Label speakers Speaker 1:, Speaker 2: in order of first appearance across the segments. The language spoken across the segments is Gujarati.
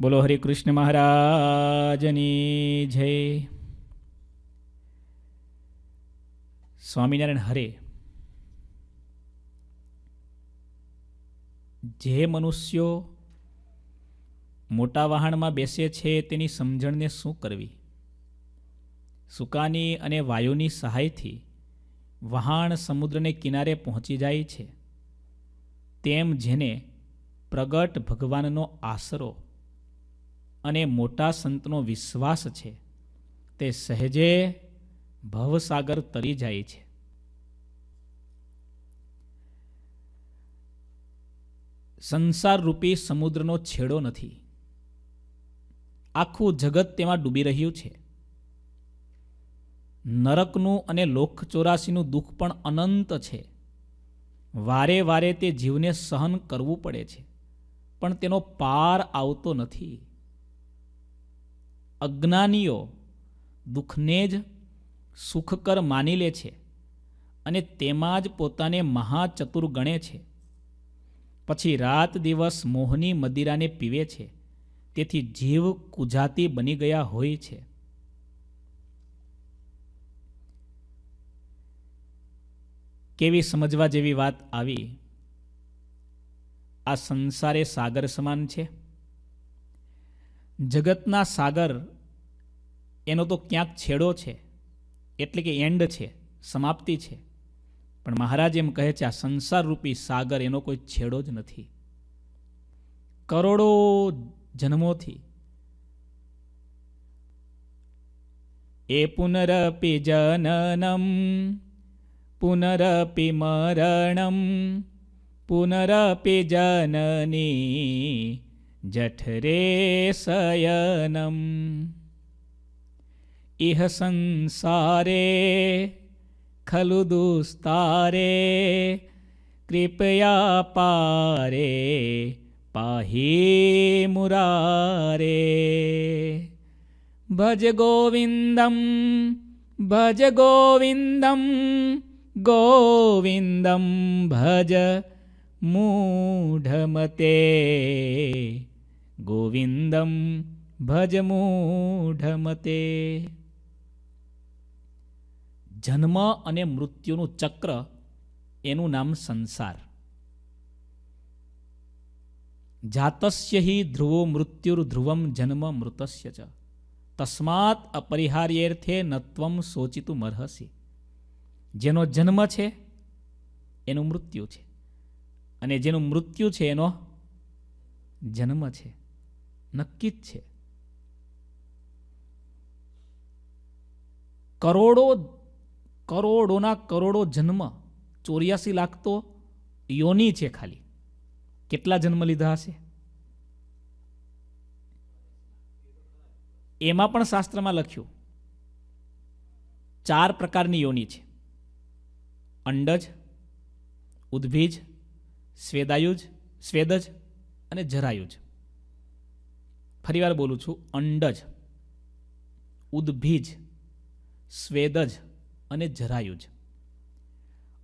Speaker 1: બોલો હરે કૃષ્ણ મહારાજની જય. સ્વામિનારાયણ હરે, જે મનુષ્યો મોટા વહાણમાં બેસે છે તેની સમજણને શું કરવી? સુકાની અને વાયુની સહાયથી વહાણ સમુદ્રને કિનારે પહોંચી જાય છે. તેમ જેને પ્રગટ ભગવાનનો આશરો અને મોટા સંતનો વિશ્વાસ છે, તે સહેજે ભવસાગર તરી જાય છે. સંસાર રૂપી સમુદ્રનો છેડો નથી. આખું જગત તેમાં ડૂબી રહ્યું છે. નરકનું અને લોક ચોરાસીનું દુઃખ પણ અનંત છે. વારે વારે તે જીવને સહન કરવું પડે છે, પણ તેનો પાર આવતો નથી. અજ્ઞાનીઓ દુઃખને જ સુખકર માની લે છે અને તેમાં જ પોતાને મહાચતુર ગણે છે. પછી રાત દિવસ મોહની મદિરાને પીવે છે. તેથી જીવ કુજાતી બની ગયા હોય છે. કેવી સમજવા જેવી વાત આવી? આ સંસારે સાગર સમાન છે? જગતના સાગર એનો તો ક્યાંક છેડો છે, એટલે કે એન્ડ છે, સમાપ્તિ છે. પણ મહારાજ એમ કહે છે, આ સંસાર રૂપી સાગર એનો કોઈ છેડો જ નથી. કરોડો જન્મોથી એ પુનરપી જનનમ, પુનરપી મરણમ, પુનરપી જનની जठरे जठरेशयनम् इह संसारे खलु दुस्तारे कृपया पारे पाहि मुरारे। भज गोविन्दं भज गोविन्दं गोविन्दं भज मूढमते। ગોવિંદમ ભજ મૂઢમતે જન્મ અને મૃત્યુનું ચક્ર એનું નામ સંસાર જાતસ્ય હિ ધ્રુવો મૃત્યુર્ધ્રુવમ જન્મ મૃતસ્ય ચ તસ્માત અપરિહાર્યેર્થે નત્વમ સોચિતું મરહસી જેનો જન્મ છે એનું મૃત્યુ છે અને જેનું મૃત્યુ છે એનો જન્મ છે નક્કી જ છે. કરોડો, કરોડોના કરોડો જન્મ ચોર્યાસી લાખ તો યોની છે ખાલી. કેટલા જન્મ લીધા હશે? એમાં પણ શાસ્ત્રમાં લખ્યું, ચાર પ્રકારની યોની છે. અંડજ, ઉદ્ભીજ, સ્વેદાયુજ, સ્વેદજ અને જરાયુજ. ફરીવાર બોલું છું, અંડજ, ઉદ્ભીજ, સ્વેદજ અને જરાયુજ.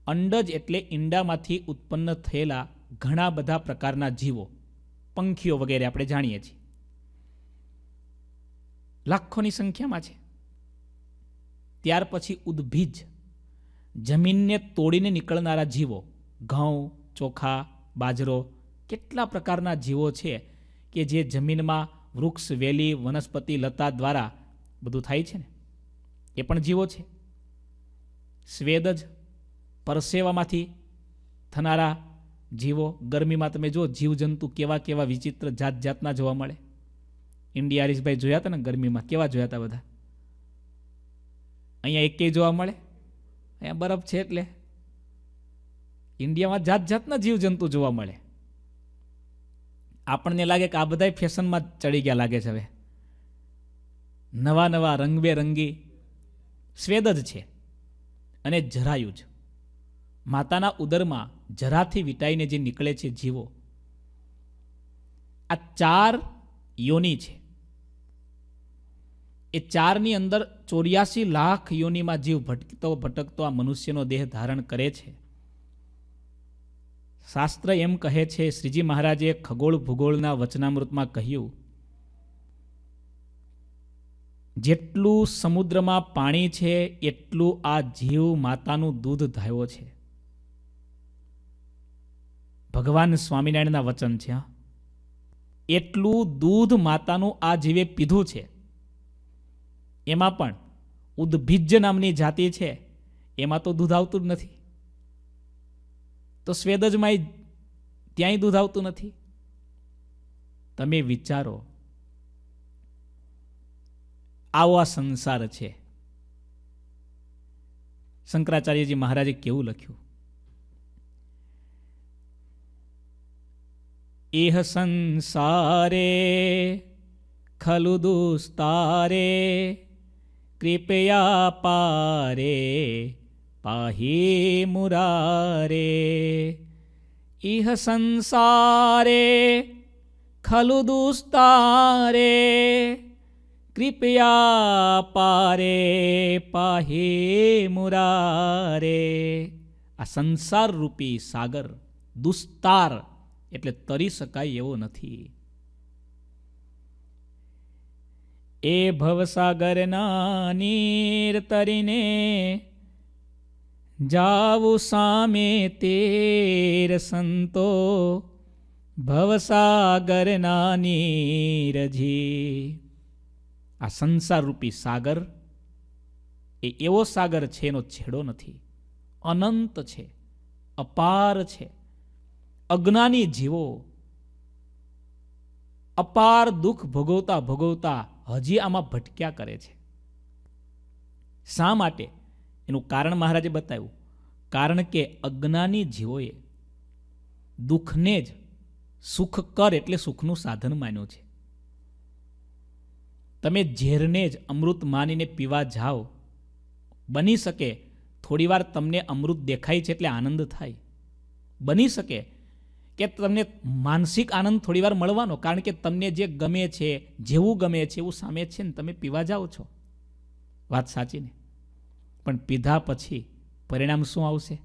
Speaker 1: અંડજ એટલે ઈંડામાંથી ઉત્પન્ન થયેલા ઘણા બધા પ્રકારના જીવો, પંખીઓ વગેરે આપણે જાણીએ છીએ. લાખોની સંખ્યામાં છે. ત્યાર પછી ઉદ્ભીજ, જમીનને તોડીને નીકળનારા જીવો, ઘઉં, ચોખા, બાજરો, કેટલા પ્રકારના જીવો છે કે જે જમીનમાં વૃક્ષ, વેલી, વનસ્પતિ, લતા દ્વારા બધું થાય છે ને? એ પણ જીવો છે. સ્વેદ જ પરસેવામાંથી થનારા જીવો. ગરમીમાં તમે જો જીવજંતુ કેવા કેવા વિચિત્ર જાત જાતના જોવા મળે. ઇન્ડિયા હરીશભાઈ જોયા હતા ને ગરમીમાં? કેવા જોયા હતા બધા? અહીંયા એકેય જોવા મળે? અહીંયા બરફ છે એટલે. ઇન્ડિયામાં જાત જાતના જીવજંતુ જોવા મળે. આપણને લાગે કે આ બધા ફેશનમાં ચડી ગયા લાગે છે હવે. નવા નવા રંગબેરંગી સ્વેદ જ છે અને જરાયું જ. માતાના ઉદરમાં જરાથી વિટાઈને જે નીકળે છે જીવો, આ ચાર યોની છે. એ ચારની અંદર ચોર્યાસી લાખ યોનીમાં જીવ ભટકતો ભટકતો આ મનુષ્યનો દેહ ધારણ કરે છે. શાસ્ત્ર એમ કહે છે, શ્રીજી મહારાજે ખગોળ ભૂગોળના વચનામૃતમાં કહ્યું, જેટલું સમુદ્રમાં પાણી છે, એટલું આ જીવ માતાનું દૂધ ધાયો છે. ભગવાન સ્વામિનારાયણના વચન છે એટલું દૂધ માતાનું આ જીવે પીધું છે. એમાં પણ ઉદ્ભિજ્જ નામની જાતિ છે. એમાં તો દૂધ આવતું જ નથી. તો સ્વેદજમાં ત્યાંય દૂધ આવતું નથી. તમે વિચારો, આવો આ સંસાર છે. શંકરાચાર્યજી મહારાજે કેવું લખ્યું? એહ સંસારે, ખલુ દુસ્તારે, કૃપયા પારે પાહી મુરારે ઇહ સંસારે ખલુ દુસ્તારે કૃપયા પારે પાહે મુરારે આ સંસાર રૂપી સાગર દુસ્તાર એટલે તરી શકાય એવો નથી. એ ભવસાગરના નીર તરીને જાવું સામે તેર સંતો ભવસાગરના નીરજી આ સંસારરૂપી સાગર એ એવો સાગર છે, એનો છેડો નથી. અનંત છે, અપાર છે. અજ્ઞાની જીવો અપાર દુઃખ ભોગવતા ભોગવતા હજી આમાં ભટક્યા કરે છે. શા માટે? એનું કારણ મહારાજે બતાવ્યું. કારણ કે અજ્ઞાની જીવોએ દુઃખને જ સુખ કર એટલે સુખનું સાધન માન્યું છે. તમે ઝેરને જ અમૃત માનીને પીવા જાઓ, બની શકે થોડીવાર તમને અમૃત દેખાય છે એટલે આનંદ થાય. બની શકે કે તમને માનસિક આનંદ થોડીવાર મળવાનો, કારણ કે તમને જે ગમે છે, જેવું ગમે છે, એવું સામે છે ને તમે પીવા જાઓ છો. વાત સાચી ને? પણ પીધા પછી પરિણામ શું આવશે?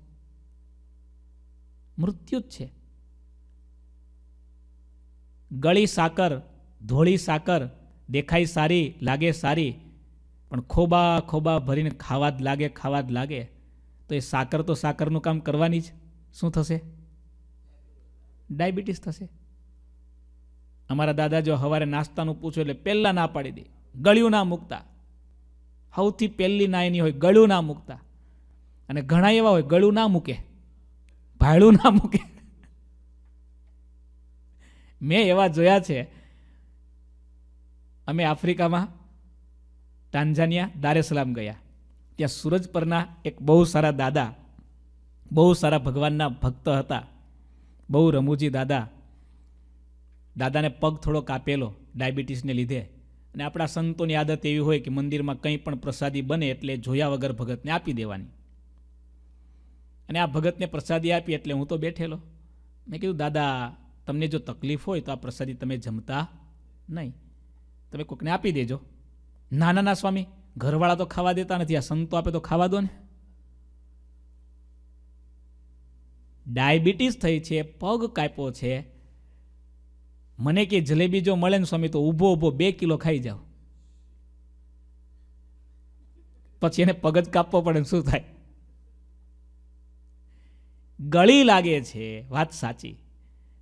Speaker 1: મૃત્યુ જ છે. ગળી સાકર, ધોળી સાકર, દેખાય સારી, લાગે સારી, પણ ખોબા ખોબા ભરીને ખાવા જ લાગે ખાવા જ લાગે, તો એ સાકર તો સાકરનું કામ કરવાની જ. શું થશે? ડાયાબિટીસ થશે. અમારા દાદા જો સવારે નાસ્તાનું પૂછો એટલે પહેલાં ના પાડી દે. ગળ્યું ના મૂકતા. સૌથી પહેલી ના એની હોય ગળું ના મૂકતા. અને ઘણા એવા હોય ગળું ના મૂકે. ભાડું ના મૂકે. મેં એવા જોયા છે. અમે આફ્રિકામાં ટાન્ઝાનિયા દારેસલામ ગયા. ત્યાં સૂરજ પરના એક બહુ સારા દાદા, બહુ સારા ભગવાનના ભક્ત હતા. બહુ રમૂજી દાદા. દાદાને પગ થોડો કાપેલો ડાયાબિટીસને લીધે. અને આપણા સંતોની આદત એવી હોય કે મંદિરમાં કંઈ પણ પ્રસાદી બને એટલે જોયા વગર ભગતને આપી દેવાની. અને આ ભગતને પ્રસાદી આપી એટલે હું તો બેઠેલો. મેં કીધું, દાદા, તમને જો તકલીફ હોય તો આ પ્રસાદી તમે જમતા નહીં. તમે કોઈકને આપી દેજો. ના ના ના, સ્વામી. ઘરવાળા તો ખાવા દેતા નથી. આ સંતો આપે તો ખાવા દો ને. ડાયાબિટીસ થઈ છે, પગ કાપ્યો છે મને કે જલેબી જો મળે ને સ્વામી, તો ઊભો ઊભો બે કિલો ખાઈ જાઓ. પછી એને પગજ કાપવો પડે શું થાય? ગળી લાગે છે, વાત સાચી.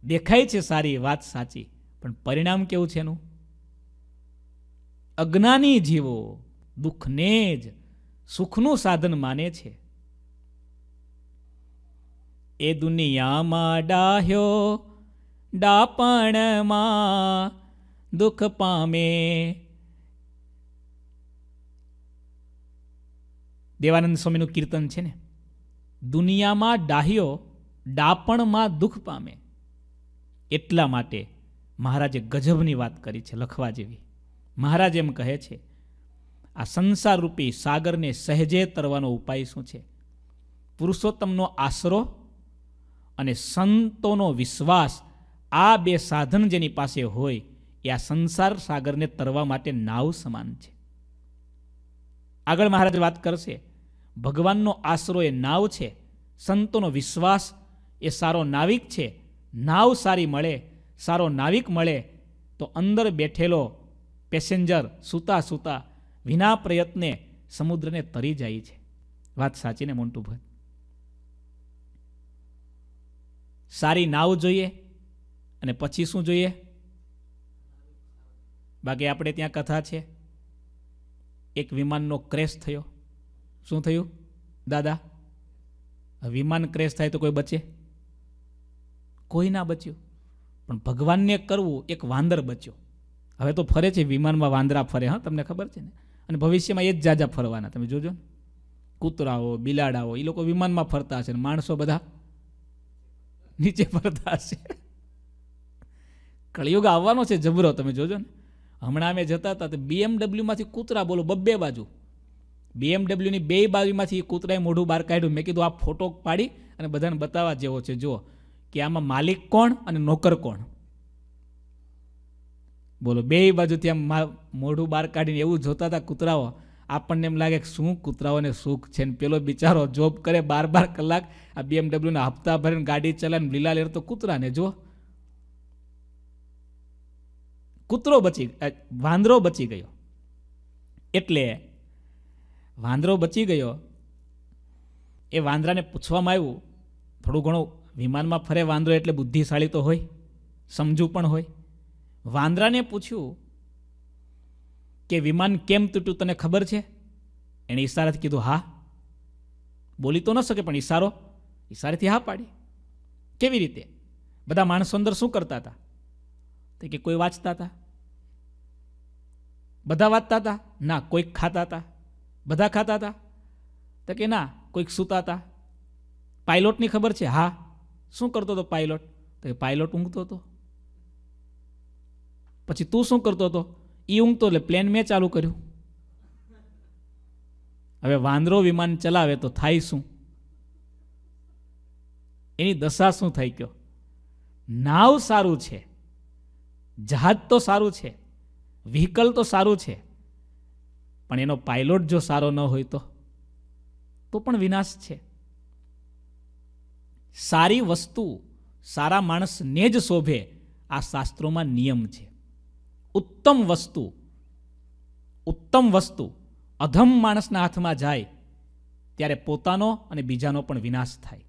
Speaker 1: દેખાય છે સારી, વાત સાચી. પણ પરિણામ કેવું છે એનું? અજ્ઞાની જીવો દુઃખને જ સુખનું સાધન માને છે. એ દુનિયામાં ડાહ્યો ડાપણમાં દુઃખ પામે. દેવાનંદ સ્વામીનું કીર્તન છે ને, દુનિયામાં ડાહ્યો, ડાપણમાં દુઃખ પામે. એટલા માટે મહારાજે ગજબની વાત કરી છે લખવા જેવી. મહારાજ એમ કહે છે, આ સંસાર રૂપી સાગરને સહેજે તરવાનો ઉપાય શું છે? પુરુષોત્તમનો આશરો અને સંતોનો વિશ્વાસ આ બે સાધન જેની પાસે હોય, એ આ સંસાર સાગરને તરવા માટે નાવ સમાન છે. આગળ મહારાજ વાત કરશે, ભગવાનનો આશરો એ નાવ છે, સંતોનો વિશ્વાસ એ સારો નાવિક છે, નાવ સારી મળે, સારો નાવિક મળે, તો અંદર બેઠેલો પેસેન્જર સૂતા સૂતા વિના પ્રયત્ને સમુદ્રને તરી જાય છે. વાત સાચી ને મોન્ટુ ભાઈ સારી નાવ જોઈએ અને પછી શું જોઈએ? બાકી આપણે ત્યાં કથા છે. એક વિમાનનો ક્રેશ થયો. શું થયું? દાદા વિમાન ક્રેશ થાય તો કોઈ બચે? કોઈ ના બચ્યું? પણ ભગવાનને કરવું એક વાંદર બચ્યો. હવે તો ફરે છે વિમાનમાં વાંદરા ફરે, હા, તમને ખબર છે ને? અને ભવિષ્યમાં એ જ જાજા ફરવાના, તમે જોજો ને? કૂતરાઓ, બિલાડાઓ એ લોકો વિમાનમાં ફરતા હશે ને? માણસો બધા નીચે ફરતા હશે. કળિયુગ આવવાનો છે જબરો, તમે જોજો ને. હમણાં અમે જતા હતા તો બીએમડબ્લ્યુમાંથી કૂતરા બોલો, બબ્બે બાજુ. બીએમડબ્લ્યુની બે બાજુમાંથી કૂતરાએ મોઢું બહાર કાઢ્યું. મેં કીધું, આ ફોટો પાડી અને બધાને બતાવવા જેવો છે. જુઓ, કે આમાં માલિક કોણ અને નોકર કોણ? બોલો, બે બાજુથી આમ મોઢું બહાર કાઢીને એવું જોતા હતા કૂતરાઓ. આપણને એમ લાગે કે શું કૂતરાઓને સુખ છે ને? પેલો બિચારો જોબ કરે બાર બાર કલાક. આ બીએમડબ્લ્યુના હપ્તા ભરીને ગાડી ચલાવીને લીલા લેર તો કૂતરાને જો કૂતરો બચી વાંદરો બચી ગયો. એટલે વાંદરો બચી ગયો. એ વાંદરાને પૂછવામાં આવ્યું, થોડું ઘણું વિમાનમાં ફરે વાંદરો એટલે બુદ્ધિશાળી તો હોય, સમજુ પણ હોય. વાંદરાને પૂછ્યું કે વિમાન કેમ તૂટ્યું, તને ખબર છે? એણે ઈશારાથી કીધું, હા. બોલી તો ન શકે, પણ ઈશારો, ઈશારેથી હા પાડી. કેવી રીતે? બધા માણસો અંદર શું કરતા હતા? તો કે કોઈ વાંચતા હતા બધા વાંચતા હતા ના, કોઈક ખાતા હતા બધા ખાતા હતા તો કે ના, કોઈક સૂતા હતા પાયલોટની ખબર છે? હા. શું કરતો હતો પાયલોટ? તો કે પાયલોટ ઊંઘતો હતો. પછી તું શું કરતો હતો? એ ઊંઘતો એટલે પ્લેન મેં ચાલુ કર્યું. હવે વાંદરો વિમાન ચલાવે તો થાય શું? એની દશા શું થઈ ગયો? નાવ સારું છે. જહાજ તો સારું છે વ્હીકલ તો સારું છે, પણ એનો પાયલોટ જો સારો ન હોય તો તો પણ વિનાશ છે. સારી વસ્તુ સારા માણસને જ શોભે આ શાસ્ત્રોમાં નિયમ છે. ઉત્તમ વસ્તુ ઉત્તમ વસ્તુ અધમ માણસના હાથમાં જાય, ત્યારે પોતાનો અને બીજાનો પણ વિનાશ થાય.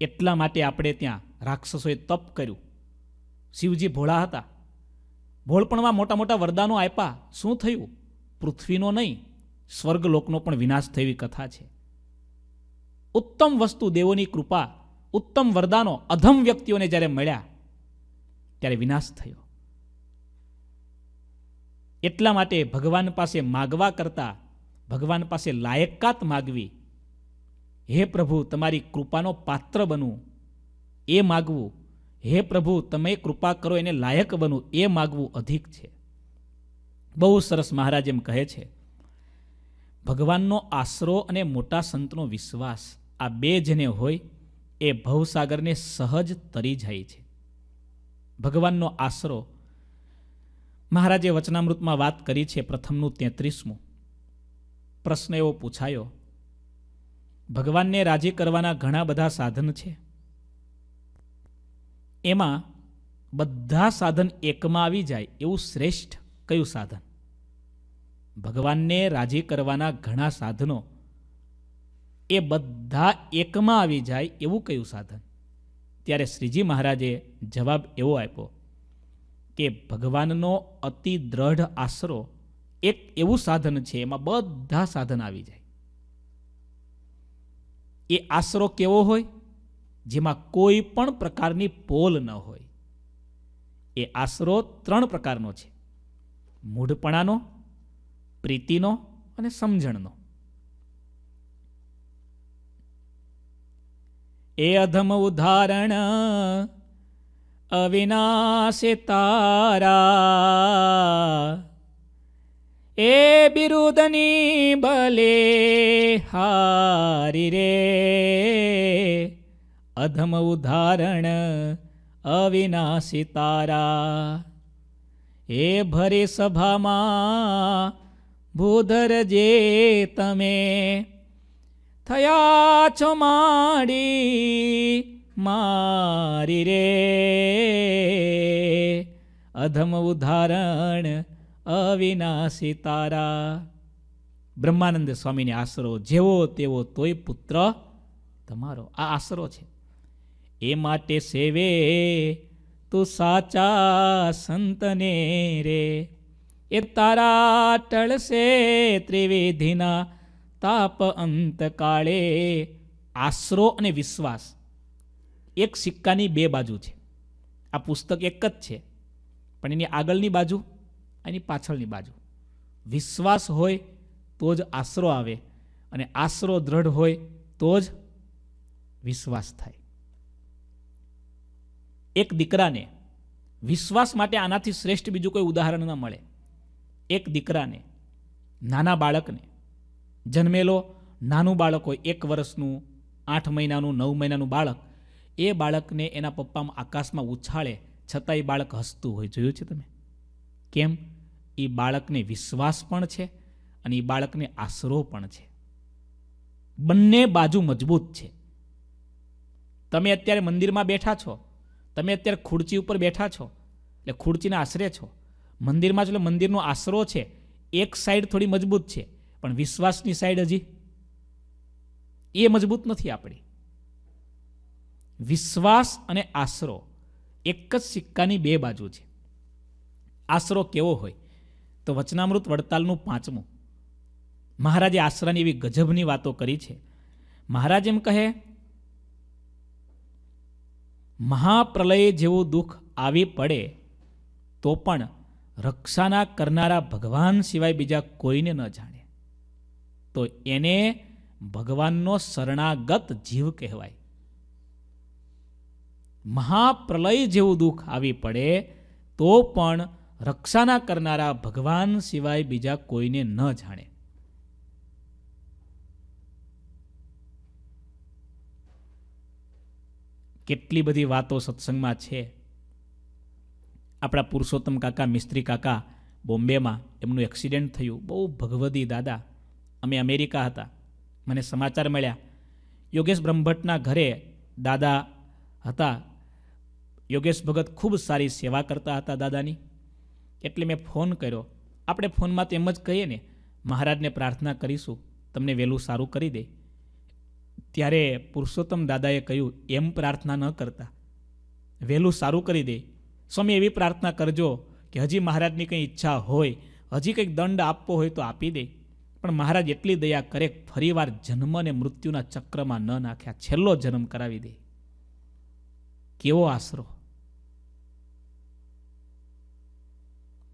Speaker 1: એટલા માટે આપણે ત્યાં રાક્ષસોએ તપ કર્યું. શિવજી ભોળા હતા. ભોળપણમાં મોટા મોટા વરદાનો આપ્યા. શું થયું? પૃથ્વીનો નહીં, સ્વર્ગલોકનો પણ વિનાશ થયેવી કથા છે. ઉત્તમ વસ્તુ દેવોની કૃપા, ઉત્તમ વરદાનો અધમ વ્યક્તિઓને જ્યારે મળ્યા, ત્યારે વિનાશ થયો. એટલા માટે ભગવાન પાસે માગવા કરતા, ભગવાન પાસે લાયકાત માગવી, હે પ્રભુ, તમારી કૃપાનો પાત્ર બનવું એ માગવું હે પ્રભુ, તમે કૃપા કરો, એને લાયક બનવું એ માગવું અધિક છે. બહુ સરસ મહારાજ એમ કહે છે, ભગવાનનો આશરો અને મોટા સંતનો વિશ્વાસ આ બે જેને હોય, એ ભવસાગરને સહજ તરી જાય છે. ભગવાનનો આશરો, મહારાજે વચનામૃતમાં વાત કરી છે પ્રથમનું તેત્રીસમું. પ્રશ્ન એવો પૂછાયો, ભગવાનને રાજી કરવાના ઘણા બધા સાધન છે? એમાં બધા સાધન એકમાં આવી જાય એવું શ્રેષ્ઠ કયું સાધન? ભગવાનને રાજી કરવાના ઘણા સાધનો એ બધા એકમાં આવી જાય એવું કયું સાધન? ત્યારે શ્રીજી મહારાજે જવાબ એવો આપ્યો કે ભગવાનનો અતિ દ્રઢ આશરો એક એવું સાધન છે, એમાં બધા સાધન આવી જાય. એ આશરો કેવો હોય? જેમાં કોઈ પણ પ્રકારની પોલ ન હોય. એ આશરો ત્રણ પ્રકારનો છે. મૂઢપણાનો, પ્રીતિનો અને સમજણનો. એ અધમ ઉદાહરણ, અવિનાશે તારા. એ બિરુદની ભલે હારી રે. અધમ ઉદાહરણ અવિનાશી તારા. એ ભરી સભામાં ભૂધર જે તમે થયા છો માડી મારી રે. અધમ ઉદાહરણ અવિનાશી તારા. બ્રહ્માનંદ સ્વામીને આશરો જેવો તેવો તોય પુત્ર તમારો આ આશરો છે. એ માટે સેવે, તું સાચા સંતને રે. એ તારા ટળશે ત્રિવેધીના તાપ અંતકાળે. આશરો અને વિશ્વાસ એક સિક્કાની બે બાજુ છે. આ પુસ્તક એક જ છે, પણ એની આગળની બાજુ, એની પાછળની બાજુ. વિશ્વાસ હોય તો જ આશરો આવે અને આશરો દ્રઢ હોય તો જ વિશ્વાસ થાય. એક દીકરાને વિશ્વાસ માટે આનાથી શ્રેષ્ઠ બીજું કોઈ ઉદાહરણ ન મળે. એક દીકરાને, નાના બાળકને જન્મેલો નાનું બાળક હોય, એક વર્ષનું, આઠ મહિનાનું, નવ મહિનાનું બાળક, એ બાળકને એના પપ્પામાં આકાશમાં ઉછાળે છતાં એ બાળક હસતું હોય. જોયું છે તમે? કેમ? એ બાળકને વિશ્વાસ પણ છે અને એ બાળકને આશરો પણ છે. બંને બાજુ મજબૂત છે. તમે અત્યારે મંદિરમાં બેઠા છો. તમે અત્યારે ખુરચી ઉપર બેઠા છો, એટલે ખુરચીના આશરે છો. મંદિરમાં છો મંદિરનો આશરો છે, એક સાઈડ થોડી મજબૂત છે, પણ વિશ્વાસની સાઈડ હજી એ મજબૂત નથી આપણી. વિશ્વાસ અને આશરો એક જ સિક્કાની બે બાજુ છે. આશરો કેવો હોય? તો વચનામૃત વડતાલનું પાંચમું. મહારાજે આશરાની એવી ગજબની વાતો કરી છે. મહારાજ એમ કહે મહાપ્રલય જેવું દુઃખ આવી પડે, તો પણ રક્ષાના કરનારા ભગવાન સિવાય બીજા કોઈને ન જાણે. તો એને ભગવાનનો શરણાગત જીવ કહેવાય. મહાપ્રલય જેવું દુઃખ આવી પડે, તો પણ રક્ષાના કરનારા ભગવાન સિવાય બીજા કોઈને ન જાણે. કેટલી બધી વાતો સત્સંગમાં છે. આપણા પુરુષોત્તમ કાકા, મિસ્ત્રી કાકા બોમ્બેમાં એમનું એક્સિડન્ટ થયું. બહુ ભગવદી દાદા. અમે અમેરિકા હતા. મને સમાચાર મળ્યા. યોગેશ બ્રહ્મભટ્ટના ઘરે દાદા હતા. યોગેશ ભગત ખૂબ સારી સેવા કરતા હતા દાદાની. એટલે મેં ફોન કર્યો. આપણે ફોનમાં તો એમ જ કહીએ ને, મહારાજને પ્રાર્થના કરીશું. તમને વહેલું સારું કરી દે. ત્યારે પુરુષોત્તમ દાદાએ કહ્યું, એમ પ્રાર્થના ન કરતા. વહેલું સારું કરી દે. સ્વામી એવી પ્રાર્થના કરજો કે હજી મહારાજની કંઈ ઈચ્છા હોય, હજી કંઈક દંડ આપવો હોય તો આપી દે. પણ મહારાજ એટલી દયા કરે ફરીવાર જન્મ અને મૃત્યુના ચક્રમાં ન નાખ્યા, છેલ્લો જન્મ કરાવી દે. કેવો આશરો.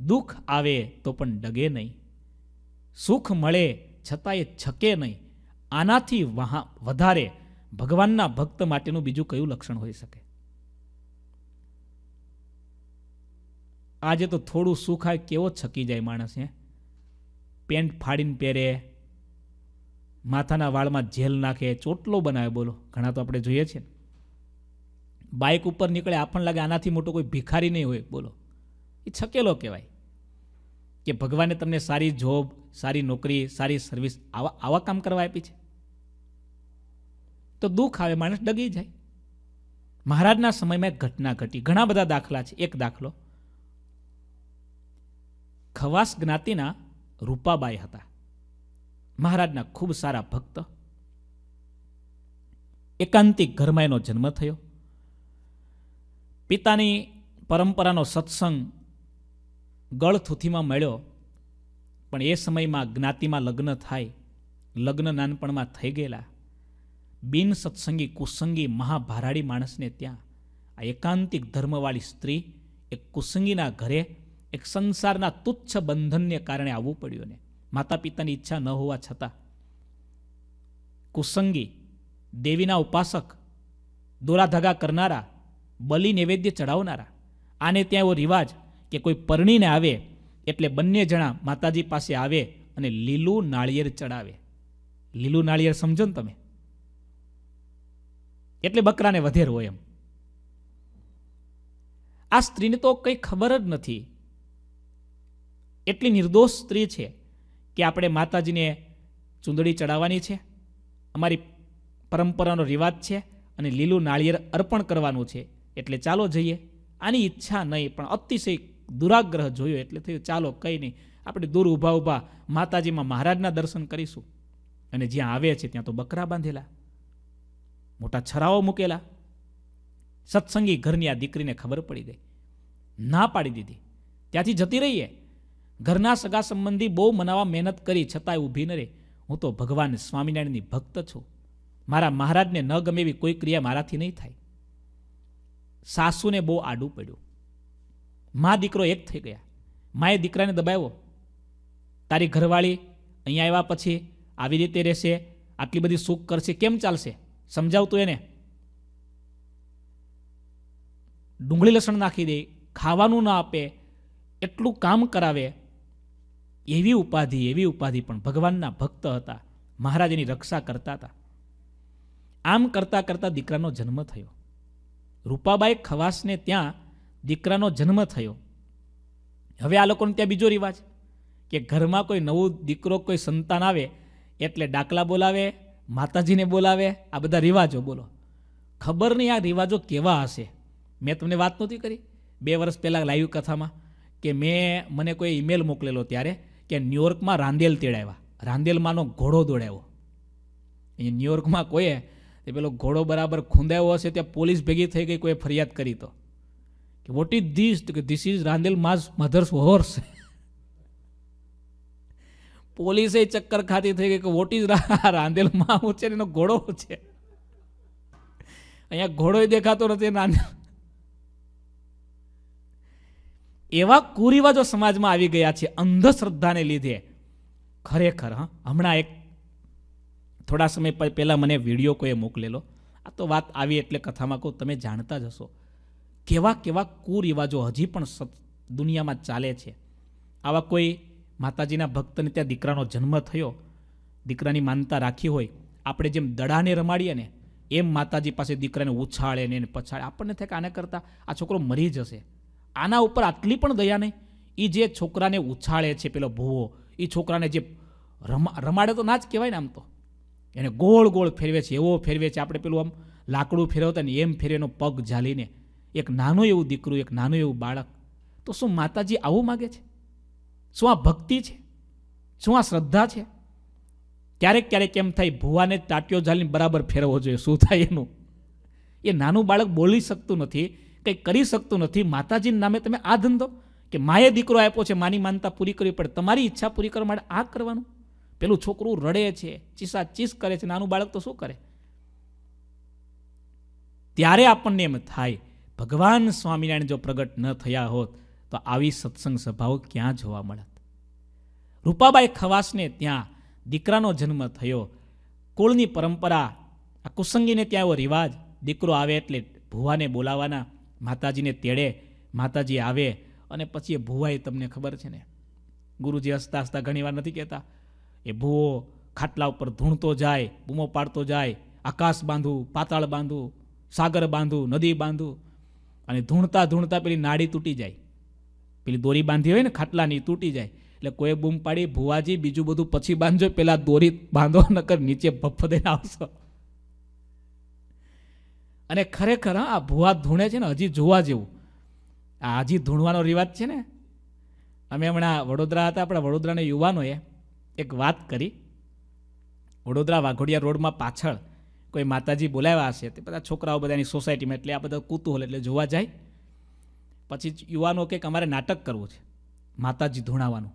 Speaker 1: દુઃખ આવે તો પણ ડગે નહીં. સુખ મળે છતાં એ છકે નહીં. આનાથી વધારે ભગવાનના ભક્ત માટેનું બીજું કયું લક્ષણ હોઈ શકે? આજે તો થોડું સુખ આવે કેવો છકી જાય માણસ, હે? પેન્ટ ફાડીને પહેરે, માથાના વાળમાં જેલ નાખે, ચોટલો બનાવે, બોલો. ઘણા તો આપણે જોઈએ છીએ બાઇક ઉપર નીકળે આપણને લાગે આનાથી મોટો કોઈ ભિખારી નહીં હોય, બોલો. એ છકેલો કહેવાય. કે ભગવાને તમને સારી જોબ, સારી નોકરી, સારી સર્વિસ આવા આવા કામ કરવા આપી છે? તો દુઃખ આવે, માણસ ડગી જાય. મહારાજના સમયમાં એક ઘટના ઘટી. ઘણા બધા દાખલા છે. એક દાખલો. ખવાસ જ્ઞાતિના રૂપાબાઈ હતા. મહારાજના ખૂબ સારા ભક્ત. એકાંતિક ઘરમાં એનો જન્મ થયો. પિતાની પરંપરાનો સત્સંગ ગળથુથીમાં મળ્યો. પણ એ સમયમાં જ્ઞાતિમાં લગ્ન થાય. લગ્ન નાનપણમાં થઈ ગયેલા. બિન સત્સંગી, કુસંગી મહાભારાડી માણસને ત્યાં આ એકાંતિક ધર્મવાળી સ્ત્રી એક કુસંગીના ઘરે એક સંસારના તુચ્છ બંધનને કારણે આવવું પડ્યું ને માતા પિતાની ઈચ્છા ન હોવા છતાં કુસંગી, દેવીના ઉપાસક, દોરાધાગા કરનારા, બલિ નૈવેદ્ય ચડાવનારા આને ત્યાં એવો રિવાજ કે કોઈ પરણીને આવે એટલે બંને જણા માતાજી પાસે આવે અને લીલું નાળિયેર ચડાવે. લીલું નાળિયેર સમજો ને તમે? એટલે બકરાને વધેર હોય એમ. આ સ્ત્રીને તો કંઈ ખબર જ નથી. એટલી નિર્દોષ સ્ત્રી છે કે આપણે માતાજીને ચૂંદડી ચડાવવાની છે, અમારી પરંપરાનો રિવાજ છે અને લીલું નાળિયેર અર્પણ કરવાનું છે. એટલે ચાલો જઈએ. આની ઈચ્છા નહીં, પણ અતિશય દુરાગ્રહ જોયો એટલે થયું, ચાલો કંઈ નહીં. આપણે દૂર ઊભા ઊભા માતાજીમાં મહારાજના દર્શન કરીશું. અને જ્યાં આવે છે ત્યાં તો બકરા બાંધેલા. મોટા છરાઓ મૂકેલા. સત્સંગી ઘરની આ દીકરીને ખબર પડી ગઈ. ના પાડી દીધી. ત્યાંથી જતી રહીએ. ઘરના સગા સંબંધી બહુ મનાવા મહેનત કરી છતાંય ઊભી ન રહે. હું તો ભગવાન સ્વામિનારાયણની ભક્ત છું. મારા મહારાજને ન ગમે એવી કોઈ ક્રિયા મારાથી નહીં થાય. સાસુને બહુ આડું પડ્યું. મા દીકરો એક થઈ ગયા. માએ દીકરાને દબાવ્યો. તારી ઘરવાળી અહીંયા આવ્યા પછી આવી રીતે રહેશે, આટલી બધી સુખ કરશે, કેમ ચાલશે? સમજાવતું એને. ડુંગળી લસણ નાખી દે, ખાવાનું ના આપે, એટલું કામ કરાવે. એવી ઉપાધિ એવી ઉપાધિ પણ ભગવાનના ભક્ત હતા, મહારાજની રક્ષા કરતા હતા. આમ કરતાં કરતાં દીકરાનો જન્મ થયો. રૂપાબાઈ ખવાસને ત્યાં દીકરાનો જન્મ થયો. હવે આ લોકોને ત્યાં બીજો રિવાજ કે ઘરમાં કોઈ નવું દીકરો, કોઈ સંતાન આવે, એટલે ડાકલા બોલાવે માતાજીને બોલાવે? આ બધા રિવાજો, બોલો. ખબર નહીં આ રિવાજો કેવા હશે? મેં તમને વાત નહોતી કરી? બે વર્ષ પહેલાં લાઈવ કથામાં કે મેં, મને કોઈ ઈમેલ મોકલેલો ત્યારે કે ન્યુયોર્કમાં રાંદેલ તેડાવ્યા. રાંદેલમાંનો ઘોડો દોડાવ્યો. અહીંયા ન્યુયોર્કમાં કોઈએ તે પેલો ઘોડો બરાબર ખૂંદાયો હશે ત્યાં પોલીસ ભેગી થઈ ગઈ કોઈ ફરિયાદ કરી તો. કે વોટ ઇઝ ધીસ? કે ધીસ ઇઝ રાંદેલ માઝ મધર્સ હોર્સ. પોલીસે ચક્કર ખાતી થઈ ગઈ કે વોટ ઇઝ રાંધેલમાં હું છે એનો ઘોડો છે. અહીંયા ઘોડો દેખાતો નથી રાંધેલ એવા કુરિવાજો સમાજમાં આવી ગયા છે, અંધશ્રદ્ધાને લીધે. ખરેખર, હા, હમણાં એક થોડા સમય પહેલાં મને વીડિયો કોઈએ મોકલેલો. આ તો વાત આવી એટલે કથામાં કહું, તમે જાણતા જ હશો. કેવા કેવા કુરિવાજો હજી પણ દુનિયામાં ચાલે છે. આવા કોઈ માતાજીના ભક્તને ત્યાં દીકરાનો જન્મ થયો. દીકરાની માનતા રાખી હોય, આપણે જેમ દડાને રમાડીએ ને, એમ માતાજી પાસે દીકરાને ઉછાળે ને એને પછાડે આપણને થાય કે આને કરતાં આ છોકરો મરી જશે. આના ઉપર આટલી પણ દયા નહીં. એ જે છોકરાને ઉછાળે છે, પેલો ભૂવો એ છોકરાને જે રમા, રમાડે તો ના જ કહેવાય ને આમ તો. એને ગોળ ગોળ ફેરવે છે, એવો ફેરવે છે, આપણે પેલું આમ લાકડું ફેરવતા ને એમ ફેરવેનો પગ ઝાલીને. એક નાનું એવું દીકરું, એક નાનું એવું બાળક. તો શું માતાજી આવું માગે છે? શું આ ભક્તિ છે? શું આ શ્રદ્ધા છે? ક્યારેક ક્યારેક એમ થાય, ભુવાને તાટીઓ ઝાલીને બરાબર ફેરવવો જોઈએ. શું થાય એનું? એ નાનું બાળક બોલી શકતું નથી, કંઈ કરી શકતું નથી. માતાજીના નામે તમે આ ધંધો કે માએ દીકરો આપ્યો છે, માની માનતા પૂરી કરવી પડે. તમારી ઈચ્છા પૂરી કરવા માટે આ કરવાનું? પેલું છોકરું રડે છે ચીસા ચીસ કરે છે, નાનું બાળક તો શું કરે? ત્યારે આપણને એમ થાય, ભગવાન સ્વામિનારાયણ જો પ્રગટ ન થયા હોત તો આવી સત્સંગ સભાઓ ક્યાં જોવા મળત? રૂપાબાઈ ખવાસને ત્યાં દીકરાનો જન્મ થયો. કુળની પરંપરા, આ કુસંગીને ત્યાં એવો રિવાજ, દીકરો આવે એટલે ભુવાને બોલાવાના માતાજીને તેડે, માતાજી આવે અને પછી એ ભુવાએ તમને ખબર છે ને, ગુરુજી હસતા હસતા ઘણીવાર નથી કહેતા, એ ભૂવો ખાટલા ઉપર ધૂણતો જાય, બૂમો પાડતો જાય, આકાશ બાંધવું પાતાળ બાંધવું સાગર બાંધવું નદી બાંધવું અને ધૂણતા ધૂણતા પેલી નાડી તૂટી જાય. પેલી દોરી બાંધી હોય ને, ખાટલાની તૂટી જાય. એટલે કોઈ બૂમ પાડી, ભુવાજી બીજું બધું પછી બાંધજો, પેલા દોરી બાંધો, નકર નીચે ભફ દઈને આવશો. અને ખરેખર આ ભુવા ધૂણે છે ને, હજી જોવા જેવું. આ હજી ધૂણવાનો રિવાજ છે ને. અમે હમણાં વડોદરા હતા, આપણા વડોદરાના યુવાનોએ એક વાત કરી. વડોદરા વાઘોડિયા રોડમાં પાછળ કોઈ માતાજી બોલાવ્યા હશે, તે બધા છોકરાઓ બધાની સોસાયટીમાં, એટલે આ બધા કુતૂહલ, એટલે જોવા જાય. પછી યુવાનો કે અમારે નાટક કરવું છે. માતાજી ધૂણાવાનું.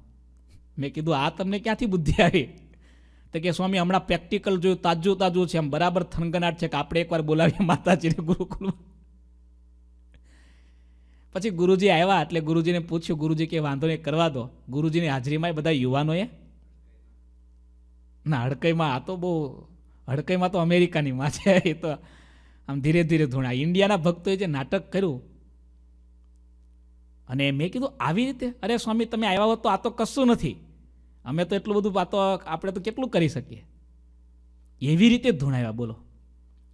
Speaker 1: મેં કીધું, આ તમને ક્યાંથી બુદ્ધિ આવી? તો કે, સ્વામી, હમણાં પ્રેક્ટિકલ જોયું, તાજું તાજું છે આમ બરાબર થનગનાટ છે કે આપણે એકવાર બોલાવીએ માતાજીને ગુરુકુલમાં પછી ગુરુજી આવ્યા એટલે ગુરુજીને પૂછ્યું, ગુરુજી, કે વાંધો નહીં, કરવા દો. ગુરુજીની હાજરીમાં બધા યુવાનોએ ના, હડકઈમાં આ તો બહુ, હડકઈમાં તો અમેરિકાની માં છે, એ તો આમ ધીરે ધીરે ધૂણા ઇન્ડિયાના ભક્તોએ જે નાટક કર્યું અને મેં કીધું, આવી રીતે? અરે સ્વામી, તમે આવ્યા હોત તો આ તો કશું નથી. અમે તો એટલું બધું આ તો આપણે તો કેટલું કરી શકીએ? એવી રીતે ધૂણાવ્યા, બોલો.